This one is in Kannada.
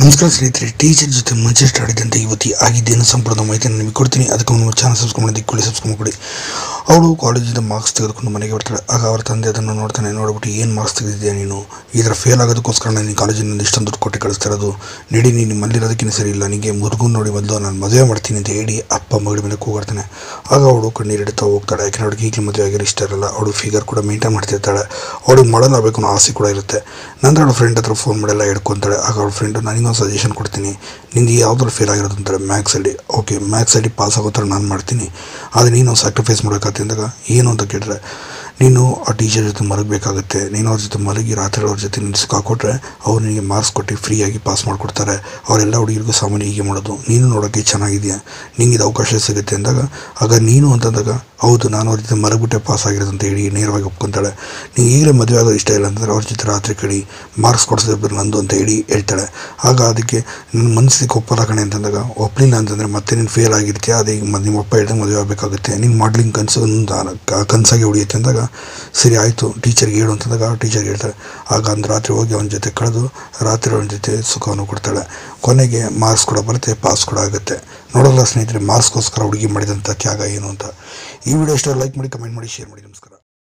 ನಮಸ್ಕಾರ ಸ್ನೇಹಿತರೆ, ಟೀಚರ್ ಜೊತೆ ಮಂಚೆಸ್ಟ್ ಆಡಿದಂತೆ ಇವತ್ತಿ ಆಗಿದ್ದೇನು ಸಂಪೂರ್ಣ ಮಾಹಿತಿಯನ್ನು ನಿಮಗೆ ಕೊಡ್ತೀನಿ. ಅದಕ್ಕೆ ನಮ್ಮ ಚಾನಲ್ ಸಬ್ಸ್ಕ್ರೈಬ್ ಮಾಡಿ ದಿಕ್ಕುಳಿ ಸಬ್ಸ್ಕ್ರೈಬ್ ಕೊಡಿ ಅವಳು ಕಾಲೇಜಿಂದ ಮಾರ್ಕ್ಸ್ ತೆಗೆದುಕೊಂಡು ಮನೆಗೆ ಬರ್ತಾಳೆ. ಆಗ ಅವರ ತಂದೆ ಅದನ್ನು ನೋಡ್ತಾನೆ. ನೋಡ್ಬಿಟ್ಟು, ಏನು ಮಾರ್ಕ್ಸ್ ತೆಗೆದಿದ್ಯಾ ನೀನು? ಇದರ ಫೇಲ್ ಆಗೋದಕ್ಕೋಸ್ಕರ ನಾನು ಕಾಲೇಜಿನಿಂದ ಇಷ್ಟೊಂದು ದುಡ್ಡು ಕೊಟ್ಟು ಕಳಿಸ್ತಾ ಇರೋದು. ನಡಿ, ನೀನು ಮಲ್ಲಿರೋದಕ್ಕಿಂತ ಸರಿ ಇಲ್ಲ. ನಿನಗೆ ಮುದುಗು ನೋಡಿ ಮೊದಲು ನಾನು ಮದುವೆ ಮಾಡ್ತೀನಿ ಅಂತ ಹೇಳಿ ಅಪ್ಪ ಮಗಳ ಮೇಲೆ ಕೂಗಾಡ್ತಾನೆ. ಆಗ ಅವಳು ಕಣ್ಣೀರಿಡ್ತಾ ಹೋಗ್ತಾಳೆ. ಯಾಕೆಂದ್ರೆ ಅವಳಿಗೆ ಈಗಲೇ ಮದುವೆ ಆಗಿರೋ ಇಷ್ಟ ಇರಲ್ಲ. ಅವಳು ಫಿಗರ್ ಕೂಡ ಮೇಂಟೈನ್ ಮಾಡ್ತಿರ್ತಾಳೆ ಅವಳಿಗೆ ಮಾಡಲ್ ಆಗಬೇಕು ಅನ್ನೋ ಆಸೆ ಕೂಡ ಇರುತ್ತೆ. ನಂತರ ಅವಳು ಫ್ರೆಂಡ್ ಹತ್ರ ಫೋನ್ ಮಾಡೆಲ್ಲ ಹಿಡ್ಕೊತಾಳೆ ಆಗ ಅವಳ ಫ್ರೆಂಡು ನನಗೊಂದು ಸಜೆಷನ್ ಕೊಡ್ತೀನಿ. ನಿಂದು ಯಾವ್ದ್ರಲ್ಲಿ ಫೇಲ್ ಆಗಿರೋದು? ಅಂತಾರೆ ಮ್ಯಾಕ್ಸಲ್ಲಿ ಓಕೆ ಮ್ಯಾಕ್ಸಲ್ಲಿ ಪಾಸ್ ಆಗೋ ಥರ ನಾನು ಮಾಡ್ತೀನಿ. ಆದರೆ ನೀನು ಸ್ಯಾಕ್ರಿಫೈಸ್ ಮಾಡೋಕ್ಕಾಗ್ತದೆ ಅಂದಾಗ ಏನು ಅಂತ ಕೇಳಿದ್ರೆ ನೀನು ಆ ಟೀಚರ್ ಜೊತೆ ಮಲಗಬೇಕಾಗುತ್ತೆ. ನೀನು ಅವ್ರ ಜೊತೆ ಮಲಗಿ ರಾತ್ರಿ ಅವ್ರ ಜೊತೆ ನೀನು ಸಿಕ್ಕಾಕೊಟ್ರೆ ಅವ್ರು ನಿನಗೆ ಮಾರ್ಕ್ಸ್ ಕೊಟ್ಟು ಫ್ರೀಯಾಗಿ ಪಾಸ್ ಮಾಡಿಕೊಡ್ತಾರೆ. ಅವರೆಲ್ಲ ಹುಡುಗಿರಿಗೂ ಸಾಮಾನ್ಯ ಹೀಗೆ ಮಾಡೋದು. ನೀನು ನೋಡೋಕ್ಕೆ ಚೆನ್ನಾಗಿದೆಯಾ? ನಿಂಗೆ ಇದು ಅವಕಾಶ ಸಿಗುತ್ತೆ ಅಂದಾಗ, ಆಗ ನೀನು ಅಂತಂದಾಗ, ಹೌದು, ನಾನು ಅವ್ರ ಜೊತೆ ಮಲಗಿಬಿಟ್ಟೆ ಪಾಸ್ ಆಗಿರೋದು ಅಂತ ಹೇಳಿ ನೇರವಾಗಿ ಒಪ್ಕೊತಾಳೆ. ನೀನು ಈಗಲೇ ಮದುವೆ ಆಗೋದು ಇಷ್ಟ ಇಲ್ಲ ಅಂತಂದರೆ ಅವ್ರ ಜೊತೆ ರಾತ್ರಿ ಕಡಿ ಮಾರ್ಕ್ಸ್ ಕೊಡಿಸೋದು ನಂದು ಅಂತ ಹೇಳಿ ಹೇಳ್ತಾಳೆ. ಆಗ ಅದಕ್ಕೆ ನನ್ನ ಮನಸ್ಸಿಗೆ ಒಪ್ಪಲ್ಲ ಕಣೆ ಅಂತಂದಾಗ ಒಪ್ಪಲಿಲ್ಲ ಅಂತಂದರೆ ಮತ್ತೆ ನೀನು ಫೇಲ್ ಆಗಿರ್ತೀಯ? ಅದೇ ಈಗ ನಿಮ್ಮ ಅಪ್ಪ ಹೇಳಿದ್ರೆ ಮದುವೆ ಆಗಬೇಕಾಗುತ್ತೆ. ನೀನು ಮಾಡ್ಲಿಂಗ್ ಕನಸು ಕನಸಾಗಿ ಉಳಿಯುತ್ತೆ ಅಂದಾಗ ಸರಿ ಆಯಿತು, ಟೀಚರ್ಗೆ ಹೇಳು ಅಂತಂದಾಗ ಟೀಚರ್ಗೆ ಹೇಳ್ತಾಳೆ ಆಗ ಅಂದ್ರೆ ರಾತ್ರಿ ಹೋಗಿ ಅವನ ಜೊತೆ ಕಳೆದು, ರಾತ್ರಿ ಅವನ ಜೊತೆ ಸುಖವನ್ನು ಕೊಡ್ತಾಳೆ. ಕೊನೆಗೆ ಮಾರ್ಕ್ಸ್ ಕೂಡ ಬರುತ್ತೆ ಪಾಸ್ ಕೂಡ ಆಗುತ್ತೆ. ನೋಡೋಲ್ಲ ಸ್ನೇಹಿತರೆ ಮಾರ್ಕ್ಸ್ಗೋಸ್ಕರ ಹುಡುಗಿ ಮಾಡಿದಂಥ ತ್ಯಾಗ ಏನು ಅಂತ. ಈ ವಿಡಿಯೋ ಇಷ್ಟ ಲೈಕ್ ಮಾಡಿ ಕಮೆಂಟ್ ಮಾಡಿ ಶೇರ್ ಮಾಡಿ, ನಮಸ್ಕಾರ.